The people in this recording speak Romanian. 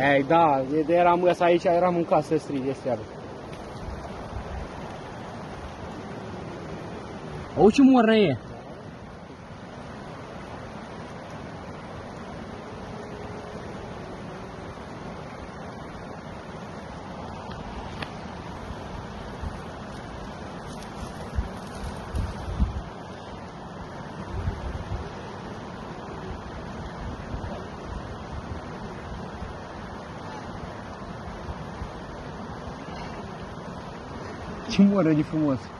Ei, da, e de eram ăsta aici, eram în casă strig, este iară. Auzi ce moră e? Ce moră de frumos.